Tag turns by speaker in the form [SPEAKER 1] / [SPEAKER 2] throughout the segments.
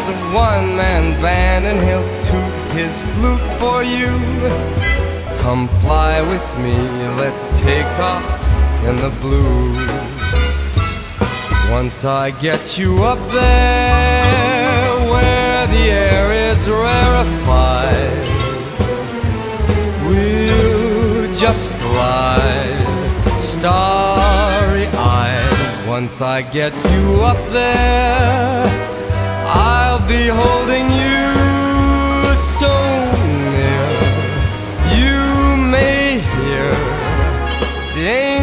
[SPEAKER 1] there's a one man band, and he'll toot his flute for you. Come fly with me, let's take off in the blue. Once I get you up there, where the air is rarefied, we'll just glide starry eyed. Once I get you up there,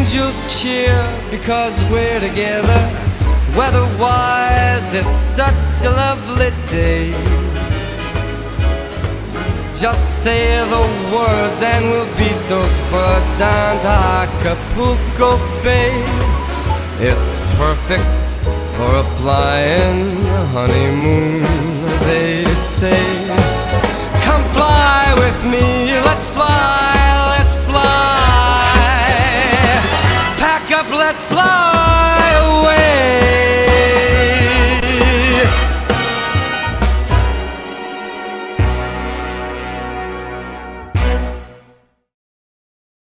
[SPEAKER 1] angels cheer because we're together. Weatherwise, it's such a lovely day. Just say the words and we'll beat those birds down to Acapulco Bay. It's perfect for a flying honeymoon, fly.